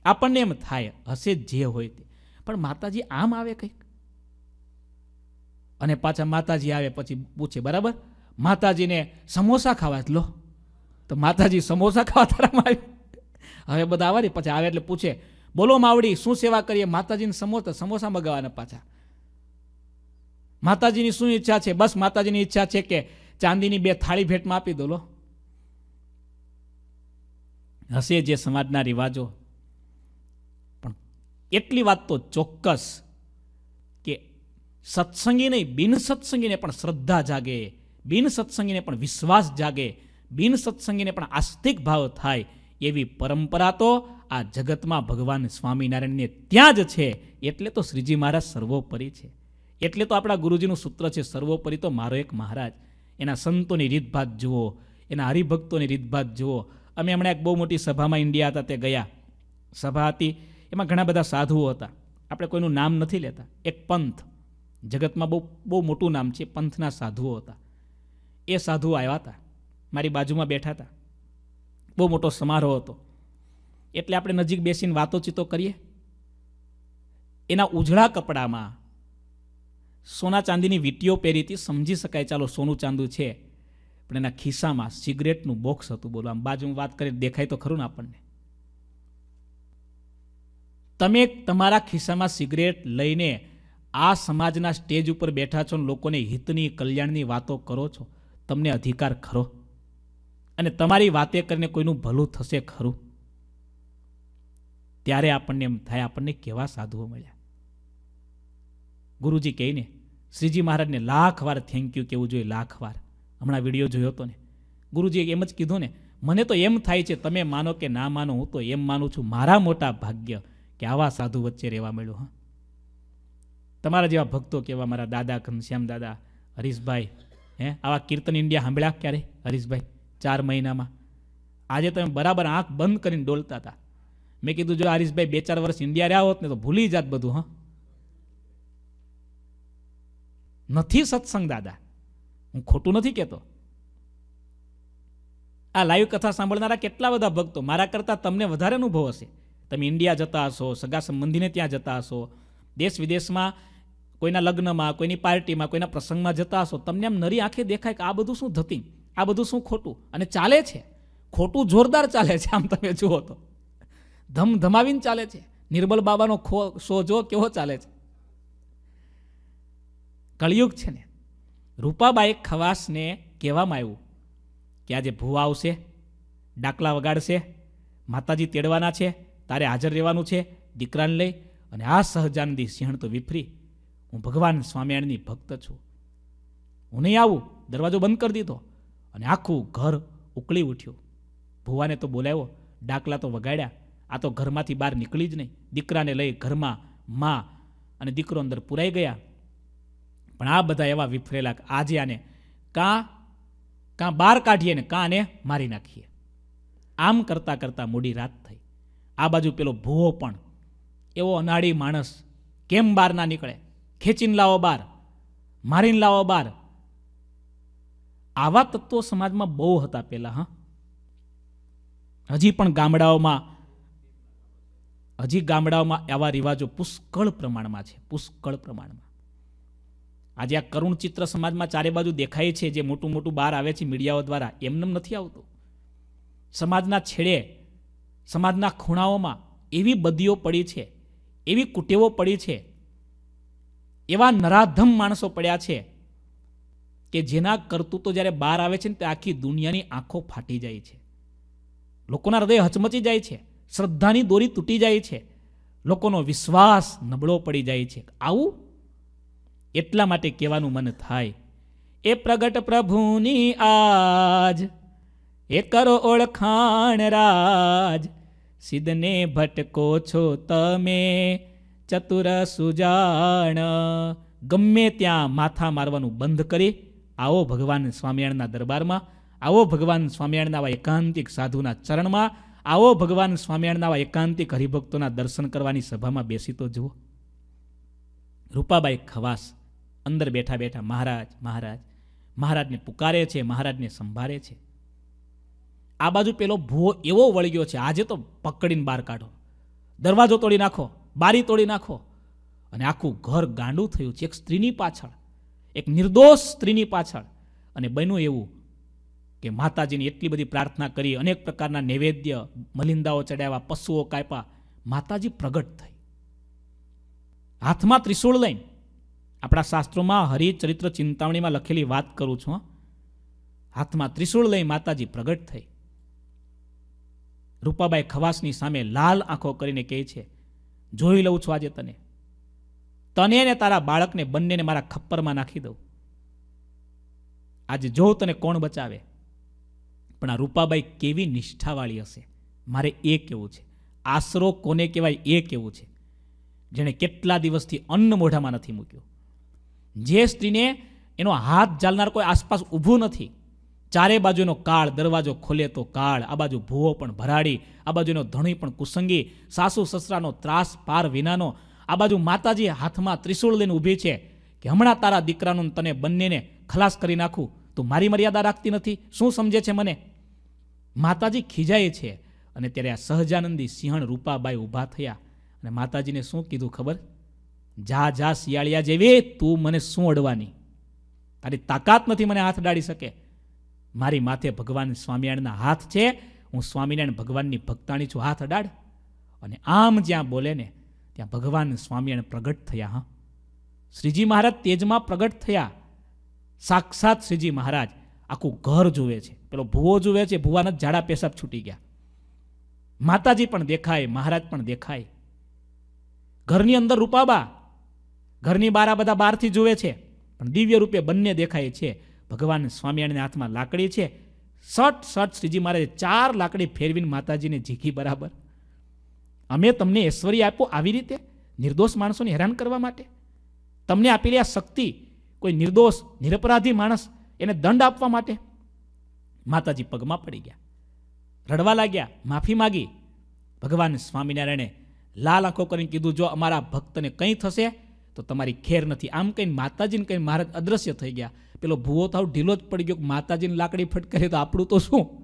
Speaker 1: આપણને એમ થાય, હશે જે હોય તે. પણ માતાજી આમ આવે કંઈક? અને પાછા માતાજી આવે પછી પૂછે, બરાબર? માતાજીને સમોસા ખાવા લો. તો માતાજી સમોસા ખાવા તારામાં આવે. હવે બધા આવે પછી આવે એટલે પૂછે, બોલો માવડી, શું સેવા કરીએ? માતાજીને સમોસા સમોસા મગાવવાના પાછા. માતાજીની શું ઈચ્છા છે? બસ માતાજીની ઈચ્છા છે કે ચાંદીની બે થાળી ભેટમાં આપી દો, લો. હશે જે સમાજના રિવાજો. પણ એટલી વાત તો ચોક્કસ કે સત્સંગી નહીં, બિન સત્સંગીને પણ શ્રદ્ધા જાગે, બિન સત્સંગીને પણ વિશ્વાસ જાગે, બિન સત્સંગીને પણ આસ્તિક ભાવ થાય એવી પરંપરા તો આ જગતમાં ભગવાન સ્વામિનારાયણને ત્યાં જ છે. એટલે તો શ્રીજી મહારાજ સર્વોપરી છે. એટલે તો આપણા ગુરુજીનું સૂત્ર છે, સર્વોપરી તો મારો એક મહારાજ. એના સંતોની રીતભાત જુઓ, એના હરિભક્તોની રીતભાત જુઓ. અમે હમણાં એક બહુ મોટી સભામાં ઇન્ડિયા હતા, તે ગયા. સભા હતી, એમાં ઘણા બધા સાધુઓ હતા. આપણે કોઈનું નામ નથી લેતા. એક પંથ. જગતમાં બહુ બહુ મોટું નામ છે, પંથના સાધુઓ હતા. એ સાધુઓ આવ્યા હતા. મારી બાજુમાં બેઠા હતા. બહુ મોટો સમારોહ હતો. એટલે આપણે નજીક બેસીને વાતોચીતો કરીએ. એના ઉજળા કપડામાં સોના ચાંદીની વીંટીઓ પહેરીથી સમજી શકાય, ચાલો, સોનું ચાંદુ છે. પણ એના ખિસ્સામાં સિગરેટનું બોક્સ હતું. બોલો, આમ બાજુ વાત કરી, દેખાય તો ખરું ને આપણને? તમે તમારા ખિસ્સામાં સિગરેટ લઈને આ સમાજના સ્ટેજ ઉપર બેઠા છો ને લોકોને હિતની, કલ્યાણની વાતો કરો છો, તમને અધિકાર ખરો? અને તમારી વાતે કરીને કોઈનું ભલું થશે ખરું? ત્યારે આપણને એમ થાય, આપણને કેવા સાધુઓ મળ્યા? ગુરુજી કહીને શ્રીજી મહારાજને લાખ વાર થેન્ક યુ કેવું જોઈએ, લાખ વાર. હમણાં વીડિયો જોયો હતો ને. ગુરુજીએ એમ જ કીધું ને, મને તો એમ થાય છે, તમે માનો કે ના માનો, હું તો એમ માનું છું, મારા મોટા ભાગ્ય કે આવા સાધુ વચ્ચે રહેવા મળ્યું હા. તમારા જેવા ભક્તો કેવા મારા દાદા, ઘનશ્યામ દાદા, હરીશભાઈ, હે? આવા કીર્તન ઇન્ડિયા સાંભળ્યા ક્યારે, હરીશભાઈ? ચાર મહિનામાં. આજે તમે બરાબર આંખ બંધ કરીને ડોલતા હતા. મેં કીધું, જો હરીશભાઈ બે ચાર વર્ષ ઇન્ડિયા રહ્યા હોત ને, તો ભૂલી જાત બધું, હા. નથી સત્સંગ, દાદા. હું ખોટું નથી કહેતો. આ લાઈવ કથા સાંભળનારા કેટલા બધા ભક્તો મારા કરતાં તમને વધારે અનુભવ હશે. તમે ઇન્ડિયા જતા હશો, સગા સંબંધીને ત્યાં જતા હશો, દેશ વિદેશમાં કોઈના લગ્નમાં, કોઈની પાર્ટીમાં, કોઈના પ્રસંગમાં જતા હશો, તમને આમ નરી આંખે દેખાય કે આ બધું શું થતી આ બધું શું ખોટું, અને ચાલે છે. ખોટું જોરદાર ચાલે છે, આમ તમે જુઓ તો. ધમ ધમાવીને ચાલે છે. નિર્મલ બાબાનો ખો શો જો કેવો ચાલે છે. કળિયુગ છે ને રૂપાબાઈ ખવાસને કહેવામાં આવ્યું કે આજે ભૂવા આવશે, ડાકલા વગાડશે, માતાજી તેડવાના છે, તારે હાજર રહેવાનું છે, દીકરાને લઈ, અને આ સહજાનંદી સિંહણ તો વિફરી, હું ભગવાન સ્વામિનારાયણની ભક્ત છું. હું નહીં આવું, દરવાજો બંધ કરી દીધો, અને આખું ઘર ઉકળી ઉઠ્યું. ભુવાને તો બોલાવ્યો, ડાકલા તો વગાડ્યા, આ તો ઘરમાંથી બહાર નીકળી જ નહીં, દીકરાને લઈ ઘરમાં મા અને દીકરો અંદર પુરાઈ ગયા પણ આ બધા એવા વિફરેલા આજે આને કાં કાં બહાર કાઢીએ ને કાં આને મારી નાખીએ. આમ કરતાં કરતાં મોડી રાત થઈ. આ બાજુ પેલો ભૂવો પણ, એવો અનાળી માણસ કેમ બહાર ના નીકળે? ખેંચીને લાવો બહાર, મારીને લાવો બહાર. આવા તત્વો સમાજમાં બહુ હતા પહેલાં, હા. હજી પણ ગામડાઓમાં, હજી ગામડાઓમાં આવા રિવાજો પુષ્કળ પ્રમાણમાં છે, પુષ્કળ પ્રમાણમાં. આજે આ કરુણ ચિત્ર સમાજમાં ચારે બાજુ દેખાય છે, જે મોટું મોટું બહાર આવે છે મીડિયાઓ દ્વારા, એમનેમ નથી આવતું. સમાજના છેડે, સમાજના ખૂણાઓમાં એવી બદીઓ પડી છે, એવી કુટેવો પડી છે, એવા નરાધમ માણસો પડ્યા છે કે જેના કરતૂતો જ્યારે બહાર આવે છે ને તે આખી દુનિયાની આંખો ફાટી જાય છે. લોકોના હૃદય હચમચી જાય છે, શ્રદ્ધાની દોરી તૂટી જાય છે, લોકોનો વિશ્વાસ નબળો પડી જાય છે. આવું એટલા માટે કહેવાનું મન થાય. એ પ્રગટ પ્રભુની આજ, એ કરો ઓળખાણ રાજ. સિદ્ધને ભટકો છો તમે, ચતુર સુજાણ. ગમે ત્યાં માથા મારવાનું બંધ કરી, આવો ભગવાન સ્વામિનારાયણના દરબારમાં, આવો ભગવાન સ્વામિનારાયણના એકાંતિક સાધુના ચરણમાં, આવો ભગવાન સ્વામિનારાયણના આવા એકાંતિક હરિભક્તોના દર્શન કરવાની સભામાં બેસી તો જુઓ. રૂપાબાઈ ખવાસ અંદર બેઠા બેઠા મહારાજ મહારાજ, મહારાજને પુકારે છે, મહારાજને સંભાળે છે. આ બાજુ પેલો ભૂવો એવો વળગ્યો છે, આજે તો પકડીને બહાર કાઢો. દરવાજો તોડી નાખો, બારી તોડી નાખો. અને આખું ઘર ગાંડું થયું છે, એક સ્ત્રીની પાછળ, એક નિર્દોષ સ્ત્રીની પાછળ. અને બન્યું એવું કે માતાજીની એટલી બધી પ્રાર્થના કરી, અનેક પ્રકારના નૈવેદ્ય, મલિંદાઓ ચડાવ્યા, પશુઓ કાપ્યા. માતાજી પ્રગટ થઈ. હાથમાં ત્રિશૂળ લઈને આપણા શાસ્ત્રોમાં હરિચરિત્ર ચિંતામણીમાં લખેલી વાત કરું છું હાથમાં ત્રિશૂળ લઈ માતાજી પ્રગટ થઈ. રૂપાબાઈ ખવાસની સામે લાલ આંખો કરીને કહે છે, જોઈ લઉં છું આજે તને. તને ને તારા બાળકને બંનેને મારા ખપ્પરમાં નાખી દઉં. આજે જો તને કોણ બચાવે? પણ આ રૂપાબાઈ કેવી નિષ્ઠાવાળી હશે. મારે એ કેવું છે. આશરો કોને કહેવાય એ કેવું છે. જેણે કેટલા દિવસથી અન્ન મોઢામાં નથી મૂક્યું. જે સ્ત્રીને એનો હાથ ચાલનાર કોઈ આસપાસ ઊભું નથી, ચારે બાજુનો કાળ, દરવાજો ખોલે તો કાળ, આ બાજુ ભૂવો પણ ભરાડી, આ બાજુનો ધણી પણ કુસંગી, સાસુ સસરાનો ત્રાસ પાર વિનાનો, આ બાજુ માતાજી હાથમાં ત્રિશૂળ લઈને ઊભી છે કે હમણાં તારા દીકરાનું તને બંનેને ખલાસ કરી નાખું, તું મારી મર્યાદા રાખતી નથી, શું સમજે છે મને? માતાજી ખીજાય છે અને ત્યારે આ સહજાનંદી સિંહણ રૂપાબાઈ ઊભા થયા અને માતાજીને શું કીધું ખબર? જા જા, શિયાળિયા જેવી, તું મને શું અડવાની? તારી તાકાત નથી મને હાથ ડાળી શકે. મારી માથે ભગવાન સ્વામિનારાયણના હાથ છે. હું સ્વામિનારાયણ ભગવાનની ભક્તાણી છું. હાથ અડાડ. અને આમ જ્યાં બોલે ને, ત્યાં ભગવાન સ્વામિનારાયણ પ્રગટ થયા, હા. શ્રીજી મહારાજ તેજમાં પ્રગટ થયા. સાક્ષાત શ્રીજી મહારાજ આખું ઘર જુએ છે. પેલો ભૂવો જુએ છે. ભૂવાના ઝાડા પેશાબ છૂટી ગયા. માતાજી પણ દેખાય, મહારાજ પણ દેખાય. ઘરની અંદર રૂપાબા ઘરની બાર આ બધા બહારથી જુએ છે. પણ દિવ્ય રૂપે બંને દેખાય છે. ભગવાન સ્વામિનારાયણના હાથમાં લાકડી છે. સટ સટ, શ્રીજી મહારાજે ચાર લાકડી ફેરવીને માતાજીને ઝીકી બરાબર. અમે તમને ઐશ્વર્ય આપો આવી રીતે નિર્દોષ માણસોને હેરાન કરવા માટે. તમને આપેલી આ શક્તિ કોઈ નિર્દોષ, નિરપરાધી માણસ એને દંડ આપવા માટે. માતાજી પગમાં પડી ગયા. રડવા લાગ્યા, માફી માગી. ભગવાન સ્વામિનારાયણે લાલ આંખો કરીને કીધું, જો અમારા ભક્તને કંઈ થશે તો તમારી ખેર નથી. આમ કંઈ માતાજીને કંઈ મહારાજ અદ્રશ્ય થઈ ગયા. પેલો ભૂવો થાવ ઢીલો જ પડી ગયો માતાજીને લાકડી ફટકારી તો આપણું તો શું?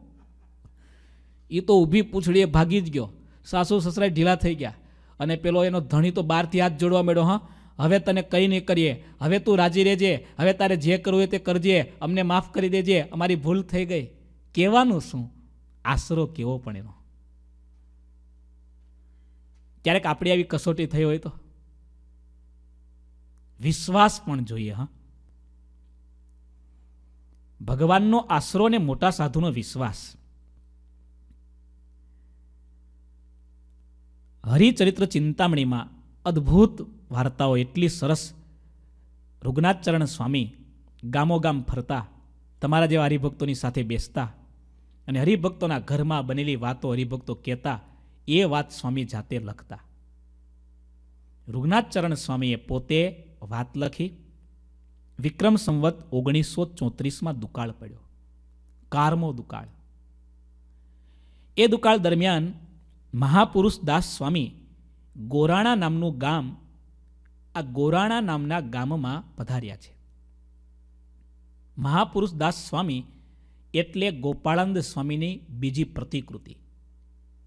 Speaker 1: એ તો ઊભી પૂછડીએ ભાગી જ ગયો. સાસુ સસરાએ ઢીલા થઈ ગયા. અને પેલો એનો ધણી તો બહારથી હાથ જોડવા માંડ્યો, હા, હવે તને કંઈ નહીં કરીએ. હવે તું રાજી રહેજે. હવે તારે જે કરવું હોય તે કરજે. અમને માફ કરી દેજે. અમારી ભૂલ થઈ ગઈ. કહેવાનું શું? આશરો કેવો પણ એનો. ક્યારેક આપણી આવી કસોટી થઈ હોય તો. વિશ્વાસ પણ જોઈએ, હા. ભગવાનનો આશરો ને મોટા સાધુનો વિશ્વાસ. હરિચરિત્ર ચિંતામણીમાં અદ્ભુત વાર્તાઓ એટલી સરસ રૂગનાથચરણ સ્વામી ગામોગામ ફરતા, તમારા જેવા હરિભક્તોની સાથે બેસતા અને હરિભક્તોના ઘરમાં બનેલી વાતો હરિભક્તો કહેતા, એ વાત સ્વામી જાતે લખતા. રૂગનાથચરણ સ્વામીએ પોતે વાત લખી, વિક્રમ સંવત ઓગણીસો ચોત્રીસમાં દુકાળ પડ્યો. કારમો દુકાળ. એ દુકાળ દરમિયાન મહાપુરુષ દાસ સ્વામી ગોરાણા નામનું ગામ આ ગોરાણા નામના ગામમાં પધાર્યા છે. મહાપુરુષ દાસ સ્વામી એટલે ગોપાળાનંદ સ્વામીની બીજી પ્રતિકૃતિ.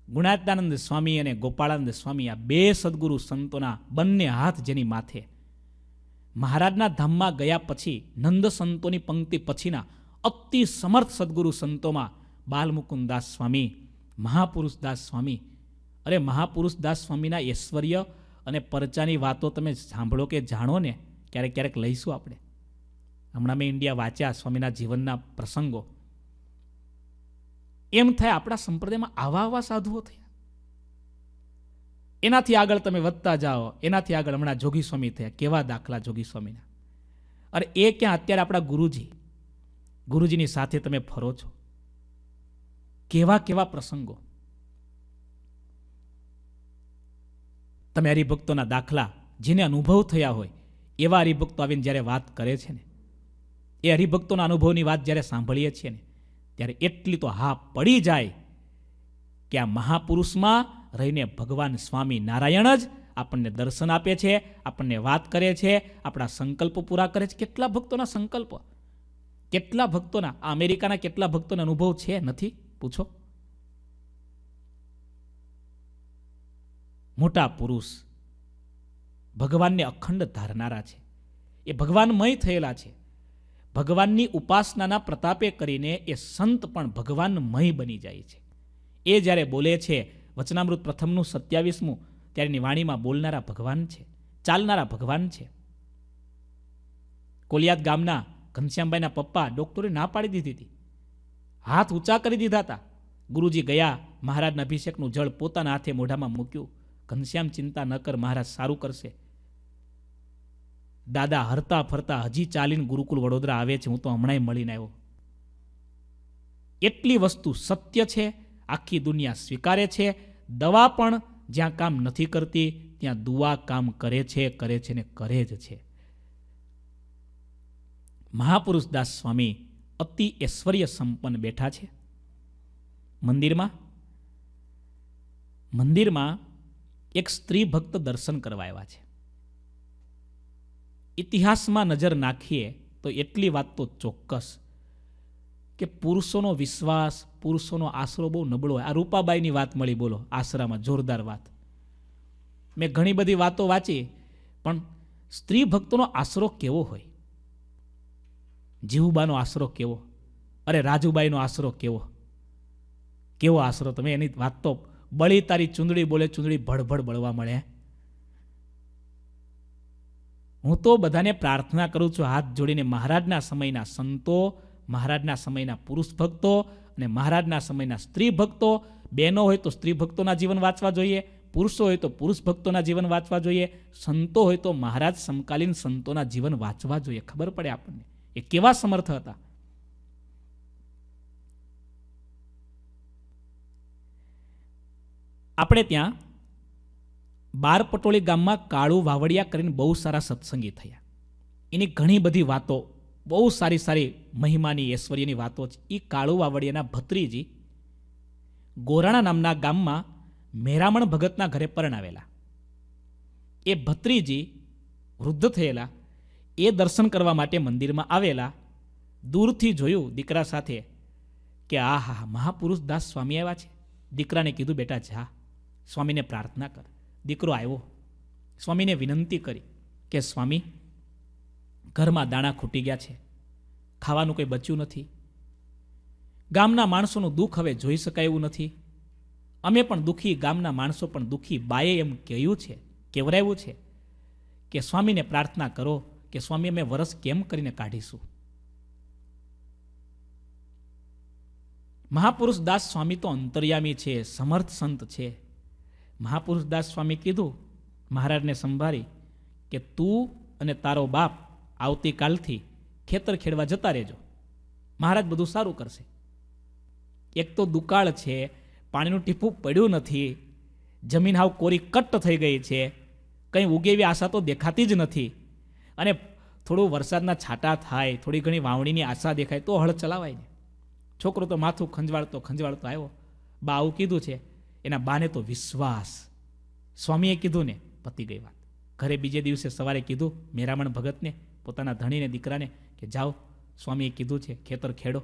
Speaker 1: ગુણાત્યાનંદ સ્વામી અને ગોપાળાનંદ સ્વામી આ બે સદગુરુ સંતોના બંને હાથ જેની માથે મહારાજના ધામમાં ગયા પછી નંદ સંતોની પંક્તિ પછીના અતિ સમર્થ સદગુરુ સંતોમાં બાલમુકુંદાસ સ્વામી મહાપુરુષદાસ સ્વામી. અરે મહાપુરુષદાસ સ્વામીના ઐશ્વર્ય અને પરચાની વાતો તમે સાંભળો કે જાણો ને, ક્યારેક ક્યારેક લઈશું આપણે. હમણાં મેં ઇન્ડિયા વાંચ્યા સ્વામીના જીવનના પ્રસંગો. એમ થાય આપણા સંપ્રદાયમાં આવા આવા સાધુઓ થયા. એનાથી આગળ તમે વધતા જાઓ, એનાથી આગળ હમણાં જોગી સ્વામી થયા, કેવા દાખલા જોગી સ્વામીના અરે એ ક્યાં? અત્યારે આપણા ગુરુજી. ગુરુજીની સાથે તમે ફરો છો. કેવા કેવા પ્રસંગો. તમે હરિભક્તોના દાખલા જેને અનુભવ થયા હોય, એવા હરિભક્તો આવીને જ્યારે વાત કરે છે ને, એ હરિભક્તોના અનુભવની વાત જ્યારે સાંભળીએ છીએ ને, ત્યારે એટલી તો હા પડી જાય કે આ મહાપુરુષમાં રહીને ભગવાન સ્વામી નારાયણ જ આપણને દર્શન આપે છે, આપણને વાત કરે છે, આપણા સંકલ્પો પૂરા કરે છે. કેટલા ભક્તોના સંકલ્પ? કેટલા ભક્તોના આ અમેરિકાના કેટલા ભક્તોના અનુભવ છે? નથી? પૂછો. મોટા પુરુષ ભગવાનને અખંડ ધારનારા છે. એ ભગવાનમય થયેલા છે. ભગવાનની ઉપાસનાના પ્રતાપે કરીને એ સંત પણ ભગવાનમય બની જાય છે. એ જ્યારે બોલે છે વચનામૃત પ્રથમનું સત્યાવીસમું ત્યારેની વાણીમાં બોલનારા ભગવાન છે, ચાલનારા ભગવાન છે. કોલિયાદ ગામના ઘનશ્યામભાઈના પપ્પા ડોક્ટરે ના પાડી દીધી હતી. હાથ ઊંચા કરી દીધા હતા. ગુરુજી ગયા, મહારાજના અભિષેકનું જળ પોતાના હાથે મોઢામાં મૂક્યું. ઘનશ્યામ ચિંતા ન કર, મહારાજ સારું કરશે. દાદા હરતા ફરતા હજી ચાલીને ગુરુકુલ વડોદરા આવે છે, હું તો હમણાં મળીને આવ્યો. એટલી વસ્તુ સત્ય છે આખી દુનિયા સ્વીકારે છે, દવા પણ જ્યાં કામ નથી કરતી, ત્યાં દુઆ કામ કરે છે કરે છે ને કરે જ છે. મહાપુરુષ દાસ સ્વામી અતિ ઐશ્વર્ય સંપન્ન બેઠા છે. મંદિરમાં મંદિરમાં એક સ્ત્રી ભક્ત દર્શન કરવા આવ્યા છે. ઇતિહાસમાં નજર નાખીએ તો એટલી વાત તો ચોક્કસ કે પુરુષોનો વિશ્વાસ, પુરુષોનો આશરો બહુ નબળો હોય. આ રૂપાબાઈની વાત મળી, બોલો, આશરામાં જોરદાર વાત. મેં ઘણી બધી વાતો વાંચી, પણ સ્ત્રી ભક્તોનો આશરો કેવો હોય? જીવુબાનો આશરો કેવો? અરે રાજુબાઈનો આશરો કેવો? કેવો આશરો? તમે એની વાત તો બળી તારી ચૂંદડી બોલે ચૂંદડી ભડભડ બળવા મળે. હું તો બધાને પ્રાર્થના કરું છું, હાથ જોડીને મહારાજના સમયના સંતો મહારાજના સમયના પુરુષ ભક્તો અને મહારાજના સમયના સ્ત્રી ભક્તો. બહેનો હોય તો સ્ત્રી ભક્તોના જીવન વાંચવા જોઈએ, પુરુષો હોય તો પુરુષ ભક્તોના જીવન વાંચવા જોઈએ, સંતો હોય તો મહારાજ સમકાલીન સંતોના જીવન વાંચવા જોઈએ. ખબર પડે આપણને. એ કેવા સમર્થ હતા? આપણે ત્યાં બાર પટોળી ગામમાં કાળુ વાવડિયા કરીને બહુ સારા સત્સંગી થયા. એની ઘણી બધી વાતો બહુ સારી સારી મહિમાની ઐશ્વર્યની વાતો છે. એ કાળુ વાવડિયાના ભત્રીજી ગોરાણા નામના ગામમાં મેરામણ ભગતના ઘરે પરણાવેલા એ ભત્રીજી વૃદ્ધ થયેલા. એ દર્શન કરવા માટે મંદિરમાં આવેલા. દૂરથી જોયું દીકરા સાથે કે આ હા, મહાપુરુષ દાસ સ્વામી આવ્યા છે. દીકરાને કીધું, બેટા, જા. સ્વામીને પ્રાર્થના કર. દીકરો આવ્યો. સ્વામીને વિનંતી કરી કે, સ્વામી ઘરમાં દાણા ખૂટી ગયા છે. ખાવાનું કંઈ બચ્યું નથી. ગામના માણસોનું દુઃખ હવે જોઈ શકાય એવું નથી. અમે પણ દુઃખી, ગામના માણસો પણ દુઃખી બાએ એમ કહ્યું છે, કેવરાયું છે કે સ્વામીને પ્રાર્થના કરો કે સ્વામી અમે વરસ કેમ કરીને કાઢીશું? મહાપુરુષ દાસ સ્વામી તો અંતર્યામી છે, સમર્થ સંત છે. મહાપુરુષ દાસ સ્વામી કીધું, મહારાજને સંભાળી કે તું અને તારો બાપ આવતીકાલથી ખેતર ખેડવા જતા રહેજો. મહારાજ બધું સારું કરશે. એક તો દુકાળ છે, પાણીનું ટીપું પડ્યું નથી, જમીન હાવ કોરી કટ્ટ થઈ ગઈ છે, કંઈ ઉગેવી આશા તો દેખાતી જ નથી. અને થોડું વરસાદના છાંટા થાય, થોડી ઘણી વાવણીની આશા દેખાય તો હળ ચલાવાય ને. છોકરો તો માથું ખંજવાળતો ખંજવાળતો આવ્યો. બા આવું કીધું છે, એના બાને તો વિશ્વાસ. સ્વામીએ કીધું ને, પતી ગઈ વાત. ઘરે બીજે દિવસે સવારે કીધું, મેરામણ ભગતને પોતાના ધણીને દીકરાને કે, જાઓ, સ્વામીએ કીધું છે, ખેતર ખેડો.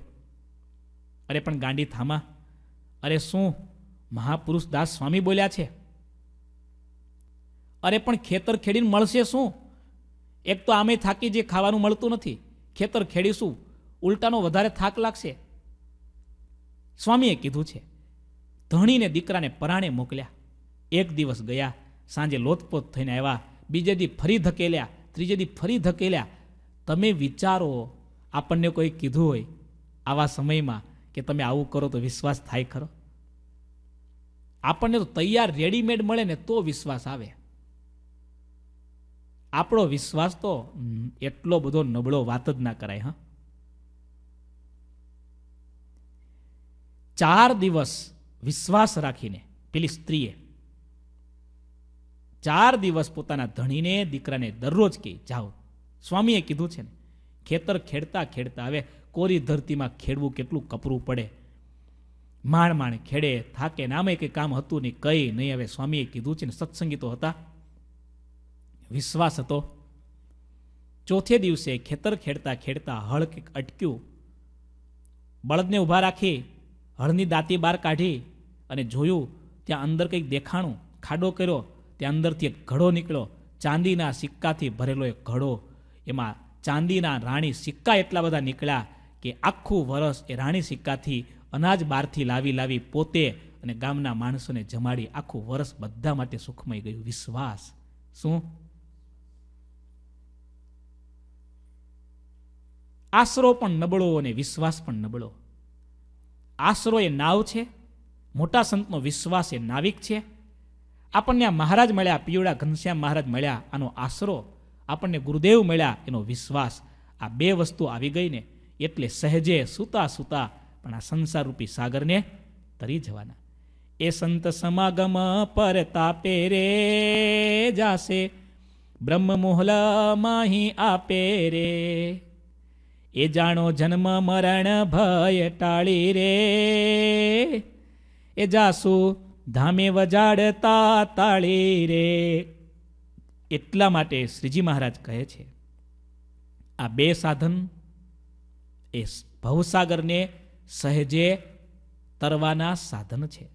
Speaker 1: અરે, પણ ગાંડી થામા. અરે, શું મહાપુરુષ દાસ સ્વામી બોલ્યા છે? અરે, પણ ખેતર ખેડીને મળશે શું? એક તો આમે થાકી જે ખાવાનું મળતું નથી. ખેતર ખેડીશું, ઉલટાનો વધારે થાક લાગશે. સ્વામીએ કીધું છે. ધણીને દીકરાને પરાણે મોકલ્યા. એક દિવસ ગયા, સાંજે લોથપોથ થઈને આવ્યા બીજે દી ફરી ધકેલ્યા. ત્રીજે ફરી ધકેલ્યા. તમે વિચારો, આપણને કોઈ કીધું હોય આવા સમયમાં કે તમે આવું કરો તો વિશ્વાસ થાય ખરો? આપણને તો તૈયાર રેડીમેડ મળે ને તો વિશ્વાસ આવે. આપણો વિશ્વાસ તો એટલો બધો નબળો વાત જ ના કરાય, હા. ચાર દિવસ વિશ્વાસ રાખીને, પેલી સ્ત્રીએ ચાર દિવસ પોતાના ધણીને, દીકરાને દરરોજ કહે જાઓ. સ્વામીએ કીધું છે ને, ખેતર ખેડતા ખેડતા હવે કોરી ધરતીમાં ખેડવું કેટલું કપરું પડે. માણ માણ ખેડે, થાકે, નામે કંઈ કામ હતું નહીં, કઈ નહીં. હવે સ્વામીએ કીધું છે ને, સત્સંગી તો હતા. વિશ્વાસ હતો. ચોથે દિવસે ખેતર ખેડતા ખેડતા હળ કંઈક અટક્યું. બળદને ઊભા રાખી, હળની દાંતી બહાર કાઢી અને જોયું, ત્યાં અંદર કંઈક દેખાણું, ખાડો કર્યો. ત્યાં અંદરથી એક ઘડો નીકળ્યો. ચાંદીના સિક્કાથી ભરેલો એક ઘડો. એમાં ચાંદીના રાણી સિક્કા એટલા બધા નીકળ્યા કે આખું વરસ એ રાણી સિક્કાથી અનાજ બહારથી લાવી લાવી પોતે અને ગામના માણસોને જમાડી આખું વરસ બધા માટે સુખમય ગયું. વિશ્વાસ. શું? આશરો પણ નબળો અને વિશ્વાસ પણ નબળો. આશરો એ નાવ છે. મોટા સંતનો વિશ્વાસ એ નાવિક છે. આપણને આ મહારાજ મળ્યા, પિયુડા ઘનશ્યામ મહારાજ મળ્યા, આનો આશરો આપણને ગુરુદેવ મળ્યા, એનો વિશ્વાસ આ બે વસ્તુ આવી ગઈ ને એટલે સહેજે સૂતા સૂતા પણ આ સંસારરૂપી સાગરને તરી જવાના. એ સંત સમાગમ પર તાપે રે જાશે, બ્રહ્મ મોહલ માહી આપે રે. એ જાણો જન્મ મરણ ભય ટાળી રે. એ જાસુ ધામે વજાડતા તાળી રે. એટલા માટે શ્રીજી મહારાજ કહે છે, આ બે સાધન એ ભવસાગરને સહેજે તરવાના સાધન છે.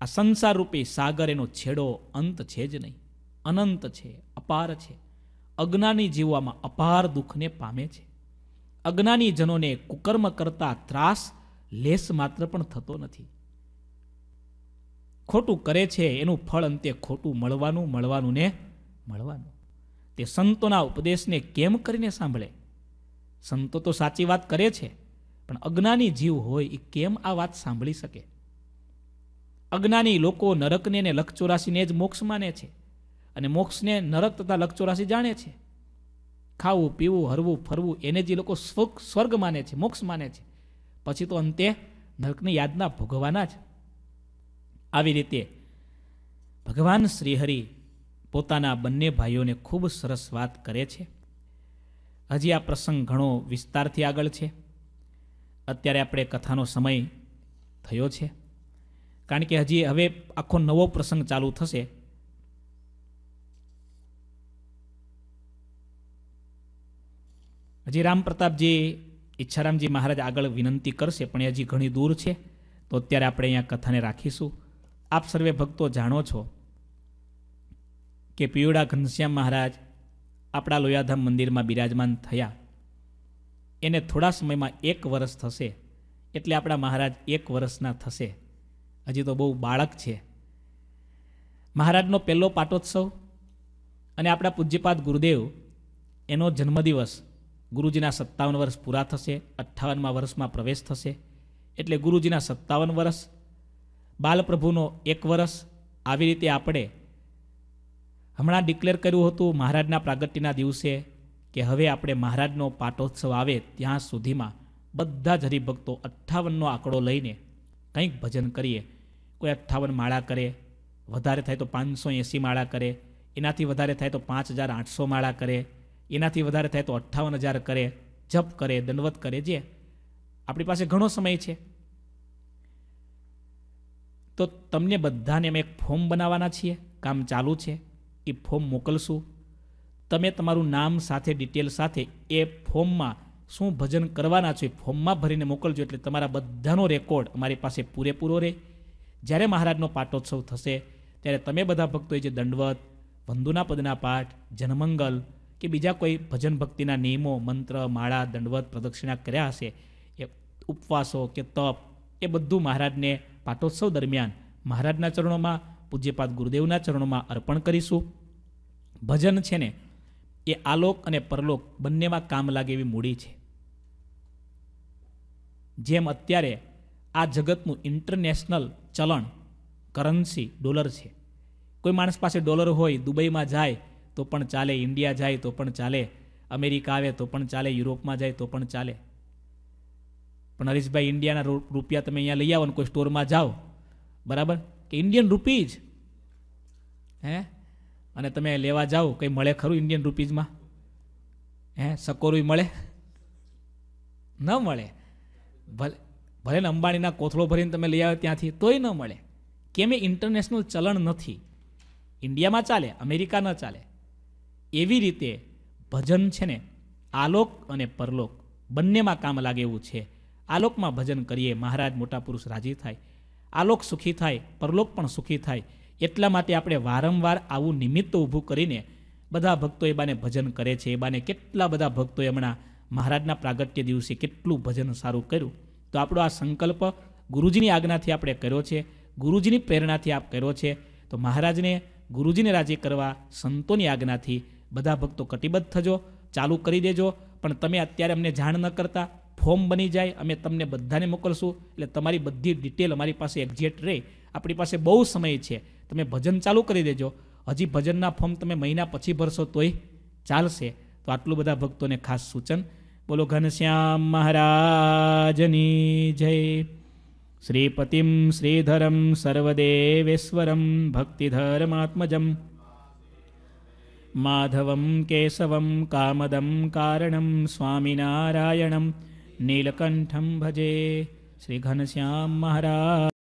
Speaker 1: આ સંસાર રૂપી સાગર એનો છેડો અંત છે જ નહીં, અનંત છે, અપાર છે. અજ્ઞાની જીવવામાં અપાર દુઃખને પામે છે. અજ્ઞાની જનોને કુકર્મ કરતા ત્રાસ, લેસ માત્ર પણ થતો નથી. ખોટું કરે છે, એનું ફળ અંતે ખોટું મળવાનું મળવાનું ને મળવાનું. તે સંતોના ઉપદેશને કેમ કરીને સાંભળે? સંતો તો સાચી વાત કરે છે, પણ અજ્ઞાની જીવ હોય એ કેમ આ વાત સાંભળી શકે? અજ્ઞાની લોકો નરકને ને લક્ષચોરાશીને જ મોક્ષ માને છે અને મોક્ષને નરક તથા લક્ષચોરાશી જાણે છે. ખાવું, પીવું, હરવું, ફરવું એને જે લોકો સ્વર્ગ માને છે, મોક્ષ માને છે. પછી તો અંતે નરકની યાદના ભોગવાના જ. આવી રીતે ભગવાન શ્રીહરિ પોતાના બંને ભાઈઓને ખૂબ સરસ વાત કરે છે. હજી આ પ્રસંગ ઘણો વિસ્તારથી આગળ છે. અત્યારે આપણે કથાનો સમય થયો છે. કારણ કે હજી હવે આખો નવો પ્રસંગ ચાલુ થશે. હજી રામ પ્રતાપજી ઈચ્છારામજી મહારાજ આગળ વિનંતી કરશે, પણ એ હજી ઘણી દૂર છે. તો અત્યારે આપણે અહીંયા કથાને રાખીશું. આપ સર્વે ભક્તો જાણો છો કે પિયુડા ઘનશ્યામ મહારાજ આપણા લોયાધામ મંદિરમાં બિરાજમાન થયા. એને થોડા સમયમાં એક વર્ષ થશે, એટલે આપણા મહારાજ એક વર્ષના થશે. હજી તો બહુ બાળક છે. મહારાજનો પહેલો પાટોત્સવ અને આપણા પૂજ્યપાદ ગુરુદેવ, એનો જન્મદિવસ ગુરુજીના સત્તાવન વર્ષ પૂરા થશે, અઠ્ઠાવનમાં વર્ષમાં પ્રવેશ થશે, એટલે ગુરુજીના સત્તાવન વર્ષ બાલપ્રભુનો એક વર્ષ આવી રીતે આપણે હમણાં ડિક્લેર કર્યું હતું મહારાજના પ્રાગટ્યના દિવસે કે હવે આપણે મહારાજનો પાટોત્સવ આવે ત્યાં સુધીમાં બધા જ હરિભક્તો અઠ્ઠાવનનો આંકડો લઈને કંઈક ભજન કરીએ. કોઈ અઠ્ઠાવન માળા કરે, વધારે થાય તો પાંચસો એંસી માળા કરે, એનાથી વધારે થાય તો પાંચ હજાર આઠસો માળા કરે, એનાથી વધારે થાય તો અઠ્ઠાવન હજાર કરે, જપ કરે, દંડવત કરે, જે આપણી પાસે ઘણો સમય છે. તો તમને બધાને અમે એક ફોર્મ બનાવવાના છીએ, કામ ચાલુ છે, એ ફોર્મ મોકલશું. તમે તમારું નામ સાથે, ડિટેલ સાથે એ ફોર્મમાં શું ભજન કરવાના છો એ ફોર્મમાં ભરીને મોકલજો એટલે તમારા બધાનો રેકોર્ડ અમારી પાસે પૂરેપૂરો રહે. જ્યારે મહારાજનો પાટોત્સવ થશે, ત્યારે તમે બધા ભક્તોએ જે દંડવત, વંદુના પદના પાઠ, જનમંગલ કે બીજા કોઈ ભજન ભક્તિના નિયમો, મંત્ર, માળા, દંડવત પ્રદક્ષિણા કર્યા હશે, એ ઉપવાસો કે તપ, એ બધું મહારાજને પાટોત્સવ દરમિયાન મહારાજના ચરણોમાં, પૂજ્યપાદ ગુરુદેવના ચરણોમાં અર્પણ કરીશું. ભજન છે ને, એ આલોક અને પરલોક બંનેમાં કામ લાગે એવી મૂડી છે. જેમ અત્યારે આ જગતનું ઇન્ટરનેશનલ ચલણ કરન્સી ડોલર છે. કોઈ માણસ પાસે ડોલર હોય, દુબઈમાં જાય, તો પણ ચાલે, ઇન્ડિયા જાય, તો પણ ચાલે, અમેરિકા આવે, તો પણ ચાલે, યુરોપમાં જાય, તો પણ ચાલે. પણ હરીશભાઈ ઇન્ડિયાના રૂપિયા તમે અહીંયા લઈ આવો ને કોઈ સ્ટોરમાં જાઓ. બરાબર? કે ઇન્ડિયન રૂપીઝ હે? અને તમે લેવા જાઓ, કંઈ મળે ખરું ઇન્ડિયન રૂપીઝમાં હે? સકોરું મળે? ન મળે. ભલે ભલે ને અંબાણીના કોથળો ભરીને તમે લઈ આવે ત્યાંથી, તોય ન મળે. કેમ એ ઇન્ટરનેશનલ ચલણ નથી? ઇન્ડિયામાં ચાલે અમેરિકા ન ચાલે. એવી રીતે ભજન છે ને, આલોક અને પરલોક. બંનેમાં કામ લાગે એવું છે. આલોકમાં ભજન કરીએ, મહારાજ મોટા પુરુષ રાજી થાય. આલોક સુખી થાય, પરલોક પણ સુખી થાય. એટલા માટે આપણે વારંવાર આવું નિમિત્ત ઊભું કરીને બધા ભક્તો એ બાને ભજન કરે છે. એ બાને કેટલા બધા ભક્તોએ હમણાં મહારાજના પ્રાગટ્ય દિવસે કેટલું ભજન સારું કર્યું. તો આપણો આ સંકલ્પ ગુરુજીની આજ્ઞાથી આપણે કર્યો છે. ગુરુજીની પ્રેરણાથી આપ કર્યો છે. તો મહારાજને ગુરુજીને રાજી કરવા સંતોની આજ્ઞાથી બધા ભક્તો કટિબદ્ધ થજો, ચાલુ કરી દેજો. પણ તમે અત્યારે અમને જાણ ન કરતા. ફોર્મ બની જાય, અમે તમને બધાને મોકલશું. એટલે તમારી બધી ડિટેલ અમારી પાસે એક્ઝેક્ટ રહે. આપણી પાસે બહુ સમય છે. તમે ભજન ચાલુ કરી દેજો. હજી ભજનના ફોર્મ તમે મહિના પછી ભરશો તોય ચાલશે. તો આટલું બધા ભક્તોને ખાસ સૂચન. બોલો, ઘનશ્યામ મહારાજની જય. શ્રીપતિમ શ્રીધરમ સર્વદેવેશ્વરમ ભક્તિધર્માત્મજમ માધવમ કેશવમ કામદમ કારણમ સ્વામિનારાયણમ. નીલકંઠમ ભજે શ્રી ઘનશ્યામ મહારાજ